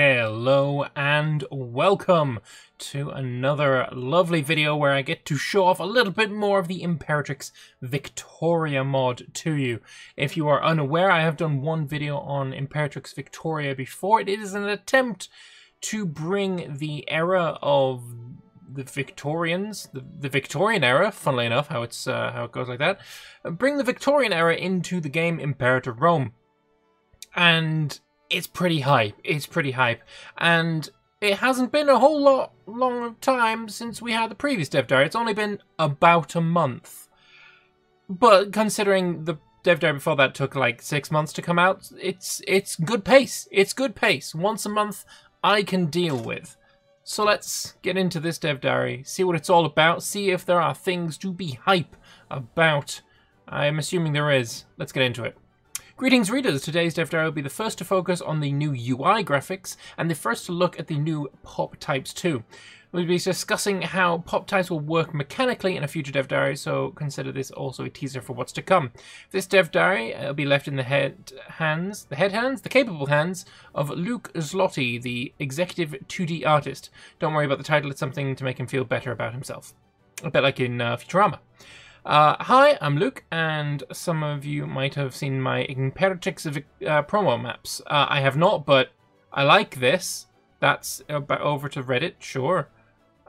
Hello and welcome to another lovely video where I get to show off a little bit more of the Imperatrix Victoria mod to you. If you are unaware, I have done one video on Imperatrix Victoria before. It is an attempt to bring the era of the Victorians, the, the Victorian era, funnily enough, how it's uh, how it goes like that, bring the Victorian era into the game Imperator Rome. And it's pretty hype. It's pretty hype. And it hasn't been a whole lot long of time since we had the previous Dev Diary. It's only been about a month. But considering the Dev Diary before that took like six months to come out, it's it's good pace. It's good pace. Once a month, I can deal with. So let's get into this Dev Diary, see what it's all about, see if there are things to be hype about. I'm assuming there is. Let's get into it. Greetings readers, today's Dev Diary will be the first to focus on the new UI graphics and the first to look at the new pop types too. We'll be discussing how pop types will work mechanically in a future Dev Diary, so consider this also a teaser for what's to come. This Dev Diary will be left in the head hands, the head hands, the capable hands of Luke Zloty, the executive 2D artist. Don't worry about the title, it's something to make him feel better about himself. A bit like in uh, Futurama. Uh, hi, I'm Luke, and some of you might have seen my Imperatrix uh, promo maps. Uh, I have not, but I like this. That's over to Reddit, sure.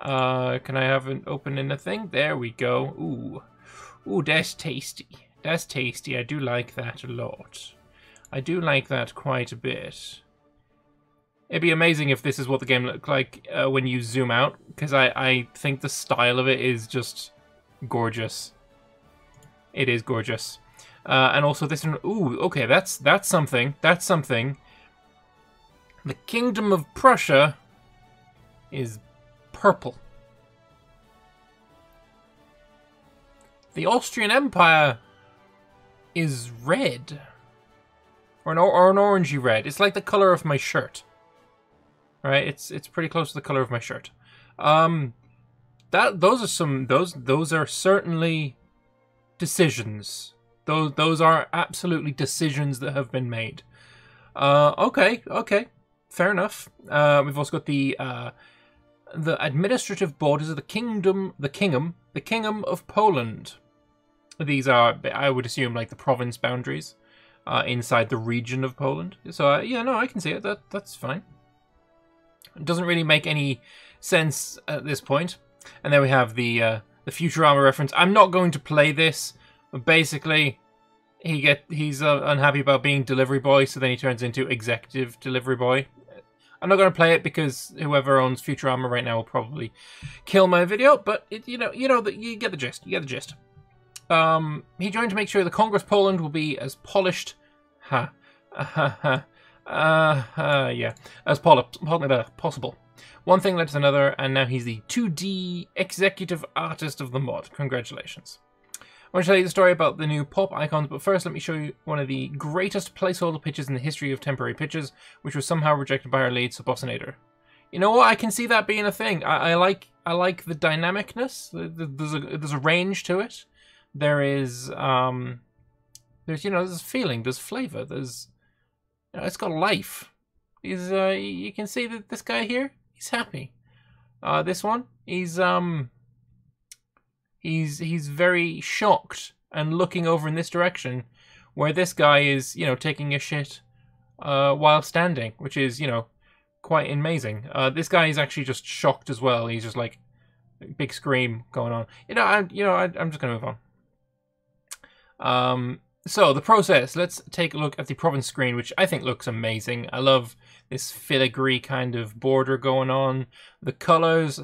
Uh, can I have an open in the thing? There we go. Ooh. Ooh, that's tasty. That's tasty. I do like that a lot. I do like that quite a bit. It'd be amazing if this is what the game looked like uh, when you zoom out, because I, I think the style of it is just gorgeous. It is gorgeous. Uh, and also this one, ooh, okay, that's that's something. That's something. The Kingdom of Prussia is purple. The Austrian Empire is red. Or an, or an orangey red. It's like the color of my shirt. Right? It's it's pretty close to the color of my shirt. Um that those are some those those are certainly decisions. Those those are absolutely decisions that have been made. Uh, okay, okay, fair enough. Uh, we've also got the uh, the administrative borders of the kingdom, the kingdom, the kingdom of Poland. These are, I would assume, like the province boundaries uh, inside the region of Poland. So uh, yeah, no, I can see it. That that's fine. It doesn't really make any sense at this point. And then we have the uh, the Futurama reference. I'm not going to play this, but basically, he get he's uh, unhappy about being delivery boy, so then he turns into executive delivery boy. I'm not going to play it because whoever owns Futurama right now will probably kill my video. But it, you know, you know that you get the gist. You get the gist. Um, he joined to make sure the Congress Poland will be as polished, ha, ha, ha, uh, uh, yeah, as pol- possible. One thing led to another, and now he's the 2D executive artist of the mod. Congratulations. I want to tell you the story about the new pop icons, but first let me show you one of the greatest placeholder pitches in the history of temporary pitches, which was somehow rejected by our lead, Subossinator. You know what? I can see that being a thing. I, I like I like the dynamicness. There's a there's a range to it. There is um, there's you know there's feeling, there's flavor, there's you know, it's got life. Is uh, you can see that this guy here he's happy. Uh, this one, he's um, he's he's very shocked and looking over in this direction, where this guy is, you know, taking a shit uh, while standing, which is, you know, quite amazing. Uh, this guy is actually just shocked as well. He's just like big scream going on. You know, I, you know, I, I'm just gonna move on. Um, so the process. Let's take a look at the province screen, which I think looks amazing. I love this filigree kind of border going on. The colors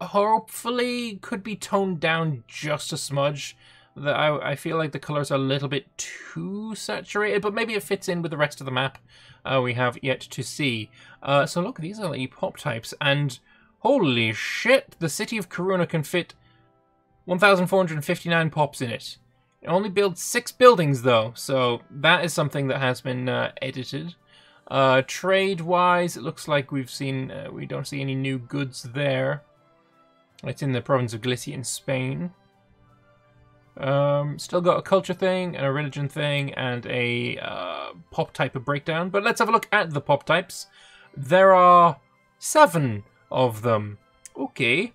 hopefully could be toned down just a smudge. That I, I feel like the colors are a little bit too saturated, but maybe it fits in with the rest of the map. Uh, we have yet to see. Uh, so look, these are the pop types, and holy shit, the city of Coruña can fit 1,459 pops in it. It only builds six buildings though, so that is something that has been uh, edited. Uh, Trade-wise, it looks like we've seen, uh, we don't see any new goods there. It's in the province of Galicia in Spain. Um, still got a culture thing, and a religion thing, and a uh, pop type of breakdown. But let's have a look at the pop types. there are seven of them. Okay.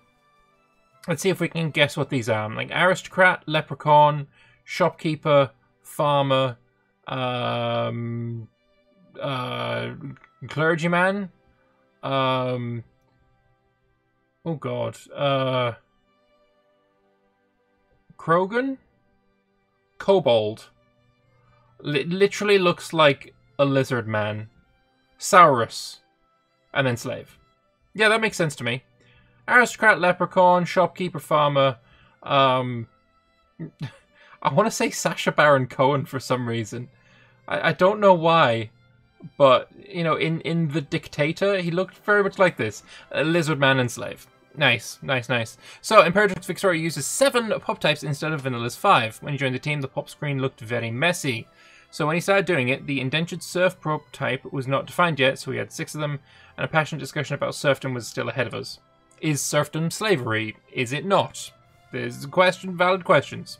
Let's see if we can guess what these are. Like aristocrat, leprechaun, shopkeeper, farmer, um, uh, clergyman, um, oh god, uh, Krogan, kobold. L literally looks like a lizard man. Saurus, and then slave. Yeah, that makes sense to me. Aristocrat, leprechaun, shopkeeper, farmer. Um, I want to say Sacha Baron Cohen for some reason. I, I don't know why, but you know, in in the Dictator, he looked very much like this: a lizard man and slave. Nice, nice, nice. So, Imperatrix Victoria uses seven pop types instead of Vanilla's five. When he joined the team, the pop screen looked very messy. So when he started doing it, the indentured serf prop type was not defined yet, so we had six of them, and a passionate discussion about serfdom was still ahead of us. Is serfdom slavery? Is it not? There's a question, valid questions.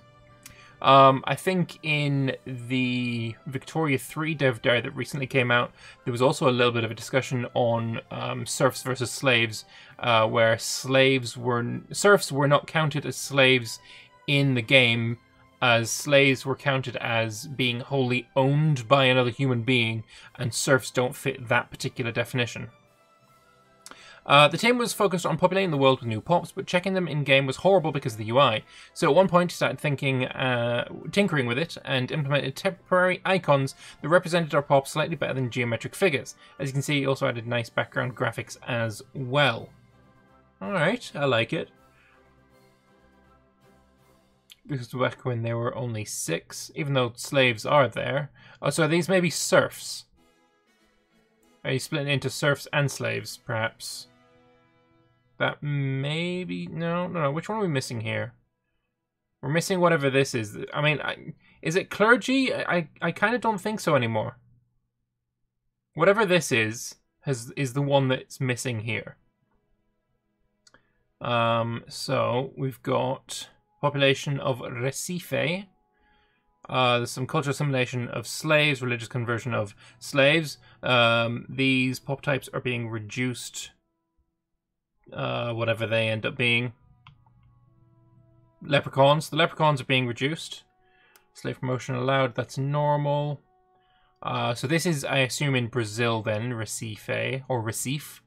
Um, I think in the Victoria 3 dev diary that recently came out, there was also a little bit of a discussion on um, serfs versus slaves, uh, where slaves were serfs were not counted as slaves in the game, as slaves were counted as being wholly owned by another human being, and serfs don't fit that particular definition. Uh, the team was focused on populating the world with new pops, but checking them in game was horrible because of the UI. So at one point, he started thinking, uh, tinkering with it, and implemented temporary icons that represented our pops slightly better than geometric figures. As you can see, he also added nice background graphics as well. Alright, I like it. This is back when there were only six, even though slaves are there. Oh, so these may be serfs. Are you splitting into serfs and slaves, perhaps? That maybe... No, no, no. Which one are we missing here? We're missing whatever this is. I mean, I, is it clergy? I, I, kind of don't think so anymore. Whatever this is, has is the one that's missing here. Um, so, we've got population of Recife. Uh, there's some cultural assimilation of slaves, religious conversion of slaves. Um, these pop types are being reduced uh, whatever they end up being. Leprechauns. The leprechauns are being reduced. Slave promotion allowed. That's normal. Uh, so this is, I assume, in Brazil then, Recife, or Recife.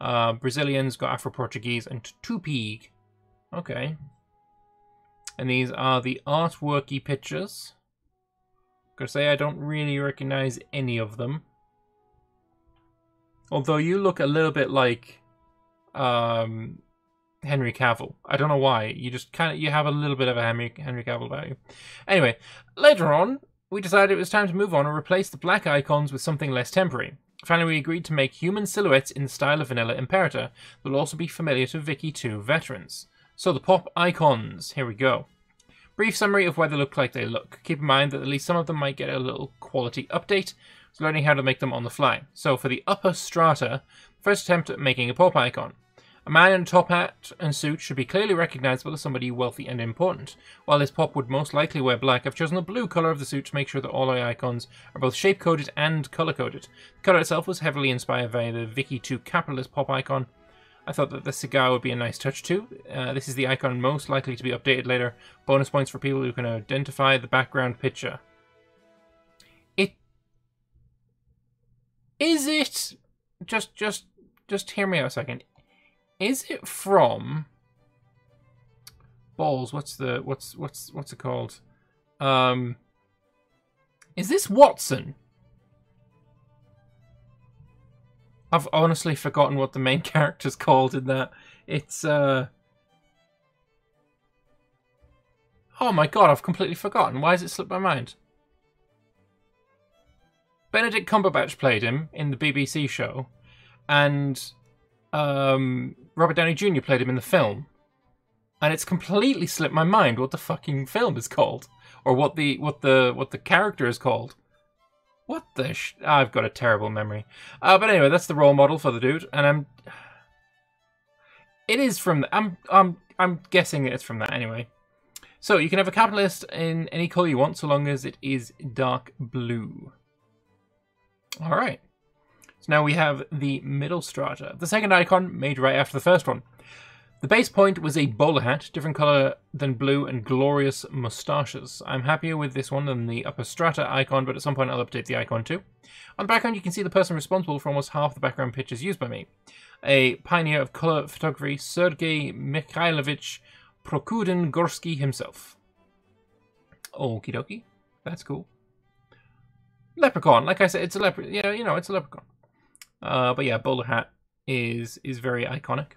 Uh, Brazilians got Afro-Portuguese and Tupig. Okay. And these are the artworky pictures. Gotta say, I don't really recognize any of them. Although you look a little bit like um, Henry Cavill. I don't know why. You just kind of you have a little bit of a Henry Henry Cavill about you. Anyway, later on, we decided it was time to move on and replace the black icons with something less temporary. Finally, we agreed to make human silhouettes in the style of Vanilla Imperator that will also be familiar to Vicky 2 veterans. So the pop icons, here we go. Brief summary of why they look like they look. Keep in mind that at least some of them might get a little quality update, so learning how to make them on the fly. So for the upper strata, first attempt at making a pop icon. A man in a top hat and suit should be clearly recognizable as somebody wealthy and important. While this pop would most likely wear black, I've chosen the blue color of the suit to make sure that all our icons are both shape-coded and color-coded. The color itself was heavily inspired by the Vicky 2 capitalist pop icon. I thought that the cigar would be a nice touch too. Uh, this is the icon most likely to be updated later. Bonus points for people who can identify the background picture. Is it... Just, just, just hear me out a second is it from balls? What's the what's what's what's it called? Um, is this Watson? I've honestly forgotten what the main character's called in that. It's uh. Oh my god, I've completely forgotten. Why has it slipped my mind? Benedict Cumberbatch played him in the BBC show, and um, Robert Downey Jr. played him in the film, and it's completely slipped my mind what the fucking film is called, or what the what the what the character is called. What the? Sh- I've got a terrible memory. Uh, but anyway, that's the role model for the dude, and I'm. It is from. I'm. I'm. I'm guessing it's from that anyway. So you can have a capitalist in any color you want, so long as it is dark blue. All right. So now we have the middle strata. The second icon made right after the first one. The base point was a bowler hat, different colour than blue and glorious moustaches. I'm happier with this one than the upper strata icon, but at some point I'll update the icon too. On the background you can see the person responsible for almost half the background pictures used by me. A pioneer of colour photography, Sergei Mikhailovich Prokudin Gorsky himself. Okie dokie. That's cool. Leprechaun, like I said, it's a leprechaun. Yeah, you know, it's a leprechaun. Uh, but yeah, bowler hat is is very iconic.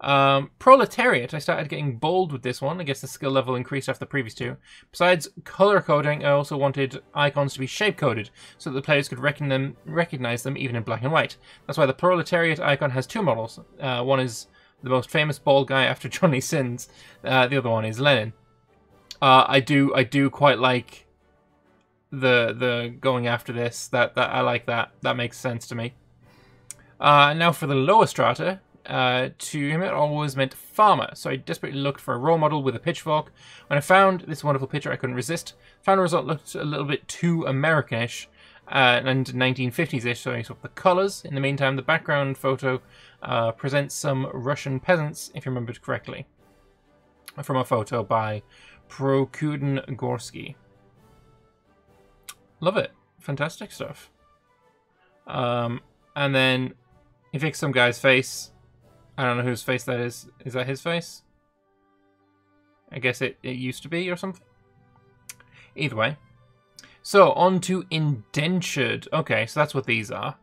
Um, Proletariat, I started getting bold with this one. I guess the skill level increased after the previous two. Besides color coding, I also wanted icons to be shape coded so that the players could reckon them, recognize them even in black and white. That's why the Proletariat icon has two models. Uh, one is the most famous bald guy after Johnny Sins. Uh, the other one is Lenin. Uh, I do I do quite like the the going after this. That that I like that. That makes sense to me. Uh, now for the lower strata, uh, to him it always meant farmer, so I desperately looked for a role model with a pitchfork. When I found this wonderful picture, I couldn't resist. Found a result looked a little bit too Americanish uh, and 1950s-ish, so I swapped the colours. In the meantime, the background photo uh, presents some Russian peasants, if you remembered correctly, from a photo by Prokudin Gorsky. Love it. Fantastic stuff. Um, and then he fixed some guy's face I don't know whose face that is. Is that his face? I guess it, it used to be or something. Either way. So, on to indentured. Okay, so that's what these are.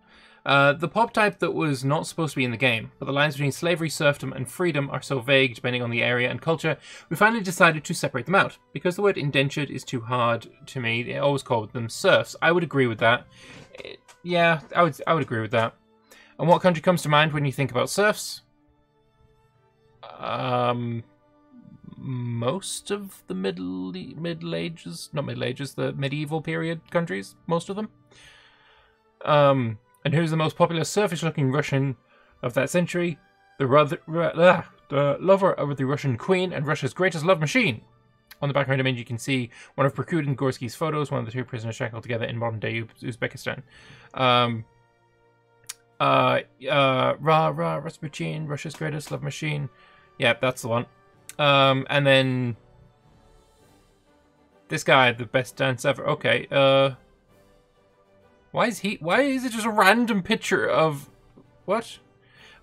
Uh, the pop type that was not supposed to be in the game, but the lines between slavery, serfdom, and freedom are so vague depending on the area and culture, we finally decided to separate them out. Because the word indentured is too hard to me, they always called them serfs. I would agree with that. It, yeah, I would, I would agree with that. And what country comes to mind when you think about serfs? um, most of the middle middle ages, not middle ages, the medieval period countries, most of them. Um, and who's the most popular surface-looking Russian of that century? The rather, uh, the lover of the Russian queen and Russia's greatest love machine. On the background image, you can see one of Prokudin Gorsky's photos, one of the two prisoners shackled together in modern-day Uzbekistan. Um, uh, uh, Ra Ra Rasputin, Russia's greatest love machine. Yep, that's the one. Um, and then this guy, the best dance ever. Okay, uh, why is he? Why is it just a random picture of what?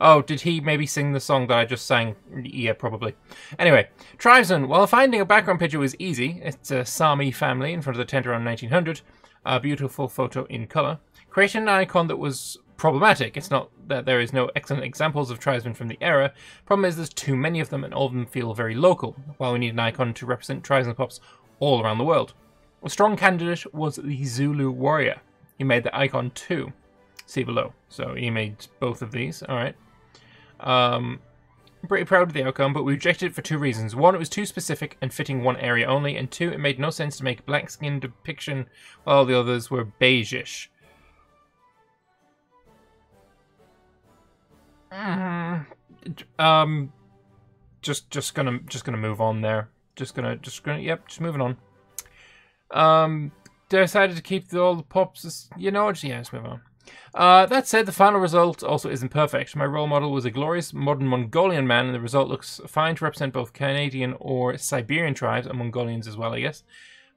Oh, did he maybe sing the song that I just sang? Yeah, probably. Anyway, Tribesman. While finding a background picture was easy, it's a Sami family in front of the tent around 1900. A beautiful photo in color. Creating an icon that was problematic. It's not that there is no excellent examples of tribesmen from the era. Problem is there's too many of them and all of them feel very local, while we need an icon to represent tribesmen pops all around the world. A strong candidate was the Zulu warrior. He made the icon too. See below. So he made both of these. Alright. Um, I'm pretty proud of the outcome, but we rejected it for two reasons. One, it was too specific and fitting one area only, and two, it made no sense to make black skin depiction while the others were beige-ish. Mm-hmm. Um, just just gonna just gonna move on there. Just gonna just gonna yep, just moving on. Um, decided to keep the, all the pops. You know what? Yeah, let's move on. Uh, that said, the final result also isn't perfect. My role model was a glorious modern Mongolian man, and the result looks fine to represent both Canadian or Siberian tribes, and Mongolians as well, I guess.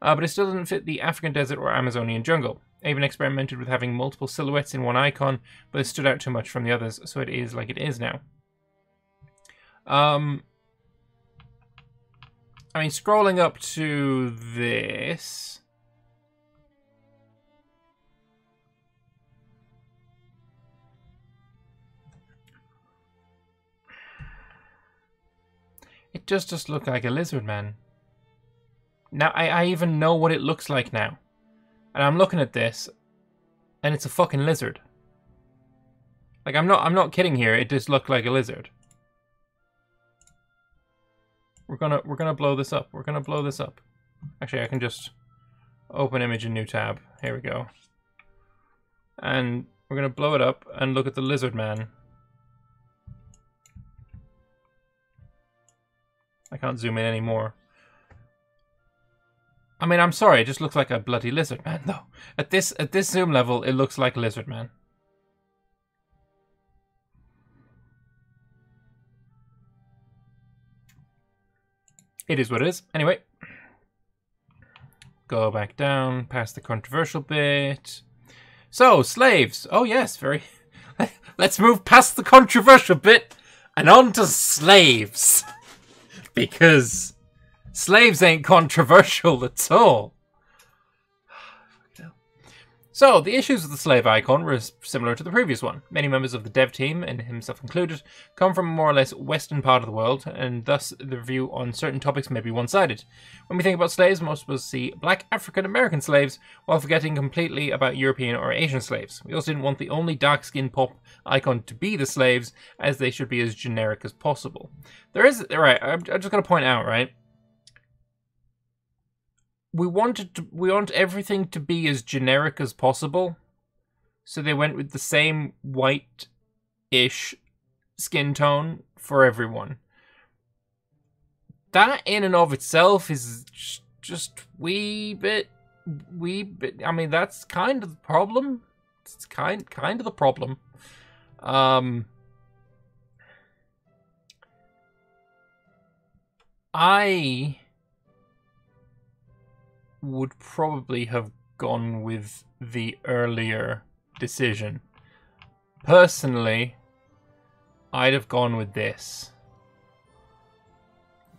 Uh, but it still doesn't fit the African desert or Amazonian jungle. I even experimented with having multiple silhouettes in one icon, but it stood out too much from the others, so it is like it is now. Um, I mean, scrolling up to this... It just look like a lizard man. Now, I, I even know what it looks like now. And I'm looking at this, and it's a fucking lizard. Like I'm not I'm not kidding here. It just looked like a lizard. We're gonna we're gonna blow this up. We're gonna blow this up. Actually, I can just open image in new tab. Here we go. And we're gonna blow it up and look at the lizard man. I can't zoom in anymore. I mean, I'm sorry, it just looks like a bloody lizard man, though. At this at this zoom level, it looks like lizard man. It is what it is. Anyway, go back down past the controversial bit. So, slaves. Oh yes, very. Let's move past the controversial bit and on to slaves because slaves ain't controversial at all. So, the issues with the slave icon were similar to the previous one. Many members of the dev team, and himself included, come from a more or less western part of the world, and thus the view on certain topics may be one sided. When we think about slaves, most of us see black African American slaves, while forgetting completely about European or Asian slaves. We also didn't want the only dark skinned pop icon to be the slaves, as they should be as generic as possible. There is, right, I'm just going to point out, right? We wanted to, we want everything to be as generic as possible. So they went with the same white-ish skin tone for everyone. That in and of itself is just wee bit wee bit I mean that's kind of the problem. It's kind kind of the problem. Um I would probably have gone with the earlier decision. Personally, I'd have gone with this.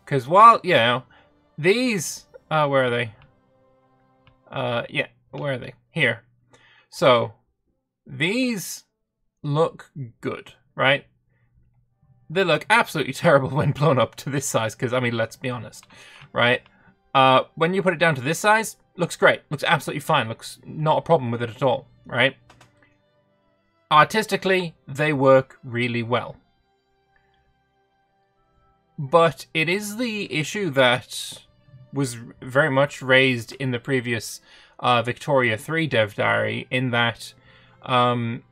Because while, you know, these, uh, where are they? Uh, yeah, where are they? Here. So, these look good, right? They look absolutely terrible when blown up to this size, because, I mean, let's be honest, right? Uh, when you put it down to this size, looks great. Looks absolutely fine. Looks not a problem with it at all, right? Artistically, they work really well. But it is the issue that was very much raised in the previous uh, Victoria 3 dev diary, in that um,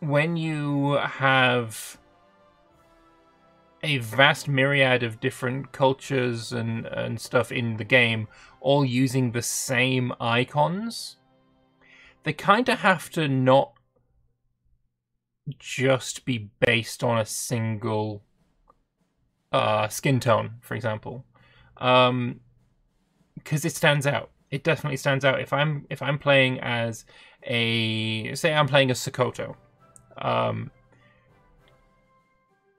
when you have a vast myriad of different cultures and, and stuff in the game, all using the same icons, they kind of have to not just be based on a single uh, skin tone, for example, because um, it stands out. It definitely stands out. If I'm if I'm playing as a say I'm playing as Sokoto, um,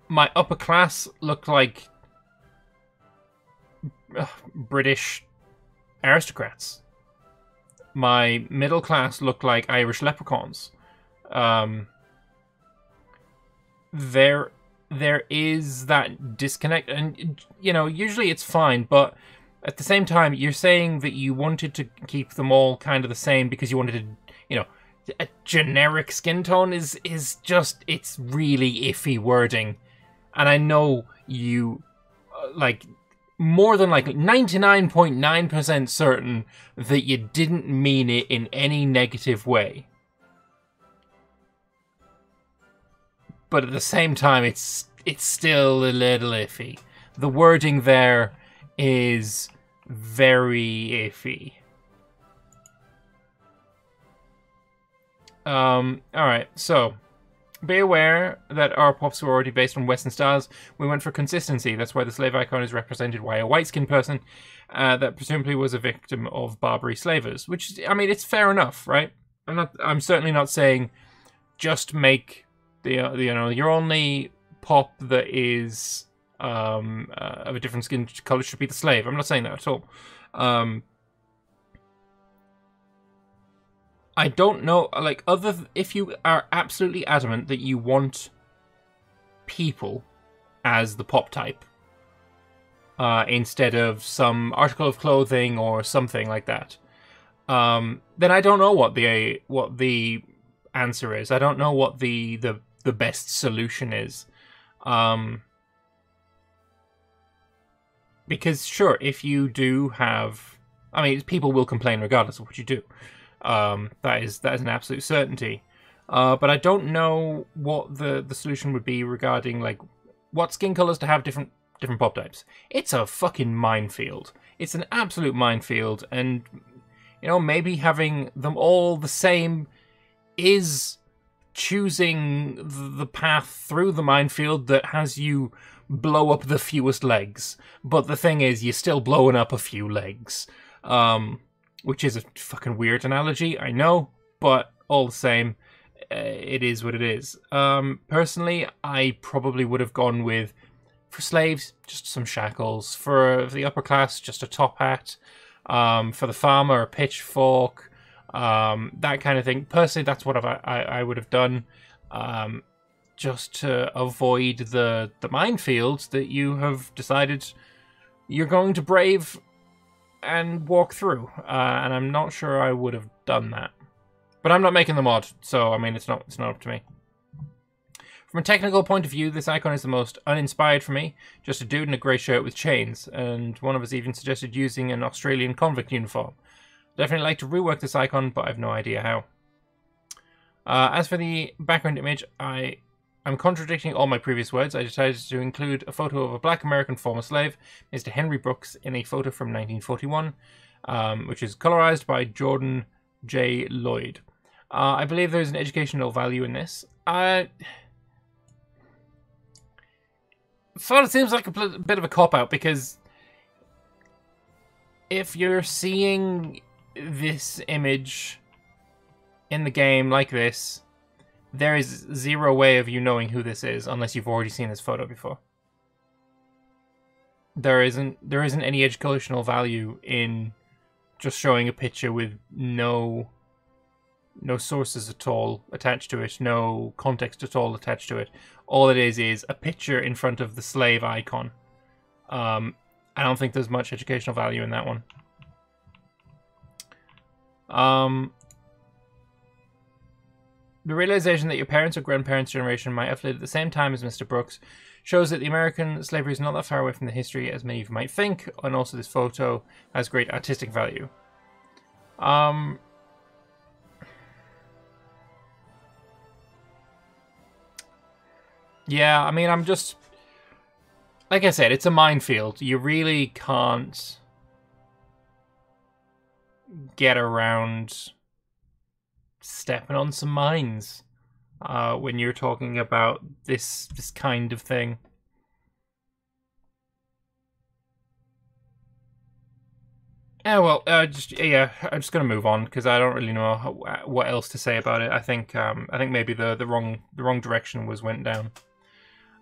my upper class looked like uh, British aristocrats. My middle class looked like Irish leprechauns. Um, there, there is that disconnect, and you know, usually it's fine, but at the same time, you're saying that you wanted to keep them all kind of the same because you wanted to, you know, a generic skin tone is is just it's really iffy wording and I know you uh, like more than like 99.9% certain that you didn't mean it in any negative way. But at the same time it's it's still a little iffy. The wording there is very iffy. Um all right. So, be aware that our pops were already based on Western styles. We went for consistency. That's why the slave icon is represented by a white-skinned person uh, that presumably was a victim of Barbary slavers. Which, I mean, it's fair enough, right? I'm not. I'm certainly not saying just make the, uh, you know your only pop that is um, uh, of a different skin color should be the slave. I'm not saying that at all. Um, I don't know, like, other if you are absolutely adamant that you want people as the pop type uh, instead of some article of clothing or something like that, um, then I don't know what the what the answer is. I don't know what the the the best solution is. Um, because sure, if you do have, I mean, people will complain regardless of what you do. Um, that is that is an absolute certainty. Uh, but I don't know what the the solution would be regarding like what skin colors to have different different pop types. It's a fucking minefield. It's an absolute minefield, and you know maybe having them all the same is choosing the path through the minefield that has you blow up the fewest legs. But the thing is, you're still blowing up a few legs. Um, which is a fucking weird analogy, I know, but all the same, uh, it is what it is. Um, personally, I probably would have gone with, for slaves, just some shackles. For the upper class, just a top hat. Um, for the farmer, a pitchfork. Um, that kind of thing. Personally, that's what I, I, I would have done. Um, just to avoid the the minefields that you have decided you're going to brave and walk through. Uh, and I'm not sure I would have done that. But I'm not making the mod, so I mean it's not it's not up to me. From a technical point of view, this icon is the most uninspired for me. Just a dude in a grey shirt with chains, and one of us even suggested using an Australian convict uniform. Definitely like to rework this icon, but I've no idea how. Uh, as for the background image, I I'm contradicting all my previous words. I decided to include a photo of a black American former slave, Mr. Henry Brooks, in a photo from 1941, um, which is colorized by Jordan J. Lloyd. Uh, I believe there's an educational value in this. I sort of seems like a bit of a cop out because if you're seeing this image in the game like this, there is zero way of you knowing who this is unless you've already seen this photo before. There isn't there isn't any educational value in just showing a picture with no no sources at all attached to it, no context at all attached to it. All it is is a picture in front of the slave icon. Um, I don't think there's much educational value in that one. Um, the realization that your parents or grandparents' generation might have lived at the same time as Mr. Brooks shows that the American slavery is not that far away from the history as many of you might think, and also this photo has great artistic value. Um, yeah, I mean, I'm just like I said, it's a minefield. You really can't get around stepping on some mines uh, when you're talking about this this kind of thing. Yeah, well, uh, just yeah, I'm just gonna move on because I don't really know how, what else to say about it. I think um, I think maybe the the wrong the wrong direction was went down.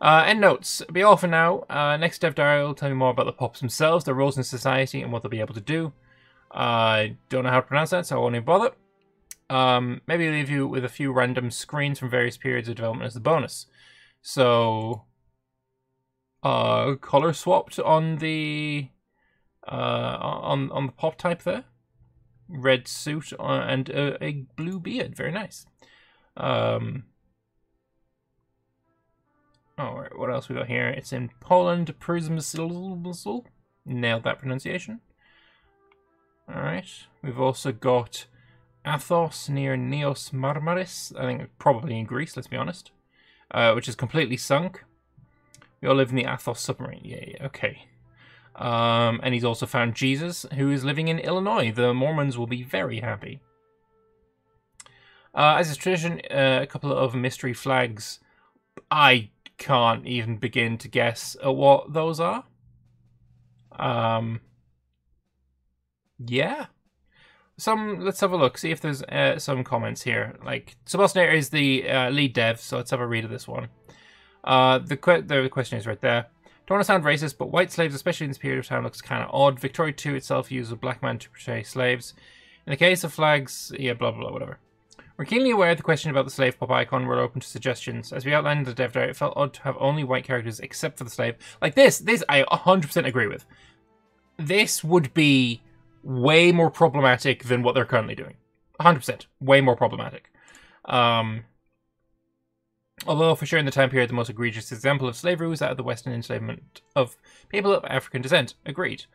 Uh, end notes. Be all for now. Uh, next Dev Diary will tell you more about the pops themselves, their roles in society, and what they'll be able to do. I don't know how to pronounce that, so I won't even bother. Um, maybe leave you with a few random screens from various periods of development as a bonus. So, uh, color swapped on the uh, on on the pop type there, red suit uh, and a, a blue beard. Very nice. Um, all right, what else we got here? It's in Poland. Prismsil. Nailed that pronunciation. All right, we've also got Athos near Neos Marmaris. I think probably in Greece, let's be honest. Uh, which is completely sunk. We all live in the Athos submarine. Yeah, yeah, okay. Um, and he's also found Jesus, who is living in Illinois. The Mormons will be very happy. Uh, as is tradition, uh, a couple of mystery flags. I can't even begin to guess what those are. Um, yeah some let's have a look see if there's uh, some comments here like Sebastian is the uh, lead dev so let's have a read of this one uh, the, que- the question is right there don't want to sound racist but white slaves especially in this period of time looks kind of odd Victoria 2 itself uses a black man to portray slaves in the case of flags yeah blah blah, blah whatever we're keenly aware of the question about the slave pop icon. We're open to suggestions. As we outlined in the dev diary, it felt odd to have only white characters except for the slave. Like this, this I 100% agree with. This would be way more problematic than what they're currently doing. 100%. Way more problematic. Um, although, for sure, in the time period, the most egregious example of slavery was that of the Western enslavement of people of African descent. Agreed.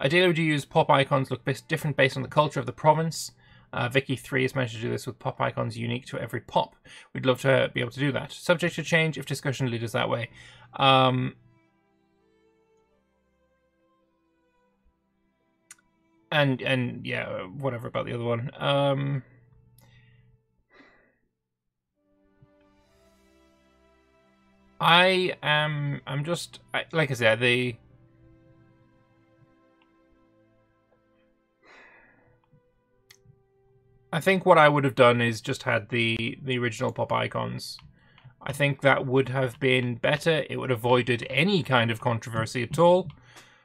Ideally, would you use pop icons look different based on the culture of the province? Uh, Vicky 3 has managed to do this with pop icons unique to every pop. We'd love to be able to do that. Subject to change if discussion leads that way. Um, and and yeah, whatever about the other one. Um, I am. I'm just I, like I said. The I think what I would have done is just had the the original pop icons. I think that would have been better. It would have avoided any kind of controversy at all.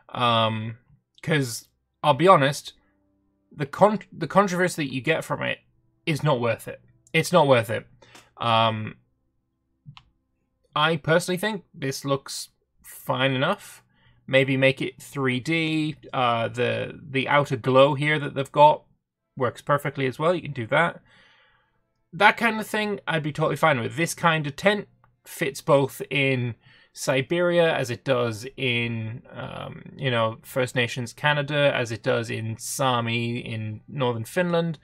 Um, because I'll be honest, the con the controversy that you get from it is not worth it. It's not worth it. Um, I personally think this looks fine enough. Maybe make it 3D. Uh, the the outer glow here that they've got works perfectly as well. You can do that. That kind of thing, I'd be totally fine with. This kind of tent fits both in Siberia as it does in, um, you know, First Nations Canada, as it does in Sami in northern Finland.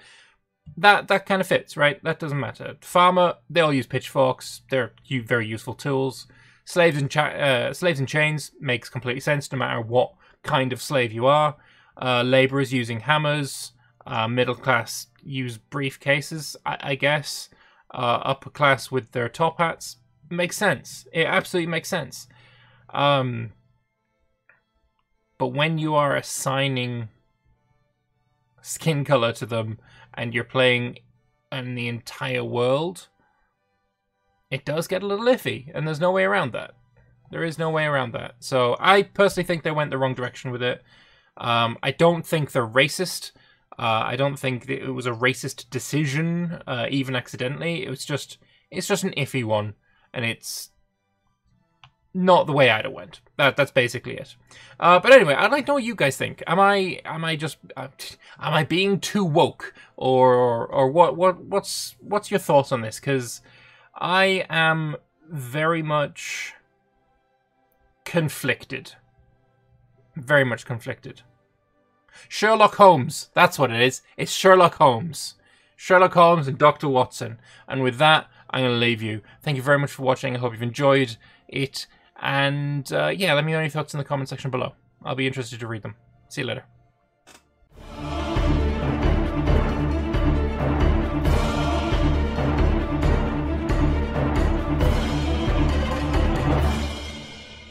That that kind of fits, right? That doesn't matter. Farmer, they all use pitchforks. They're very useful tools. Slaves and uh, slaves and chains makes complete sense, no matter what kind of slave you are. Uh, laborers using hammers uh, middle class use briefcases, I, I guess. Uh, upper class with their top hats makes sense. It absolutely makes sense. Um, but when you are assigning skin color to them and you're playing in the entire world, it does get a little iffy, and there's no way around that. There is no way around that. So I personally think they went the wrong direction with it. Um, I don't think they're racist. Uh, I don't think it was a racist decision, uh, even accidentally. It was just it's just an iffy one, and it's not the way I'd have went. That that's basically it. Uh, but anyway, I'd like to know what you guys think. Am I am I just uh, am I being too woke, or or what what what's what's your thoughts on this? Because I am very much conflicted. Very much conflicted. Sherlock Holmes. That's what it is. It's Sherlock Holmes. Sherlock Holmes and Dr. Watson. And with that, I'm going to leave you. Thank you very much for watching. I hope you've enjoyed it. And uh, yeah, let me know your thoughts in the comment section below. I'll be interested to read them. See you later.